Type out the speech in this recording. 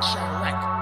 Chirac.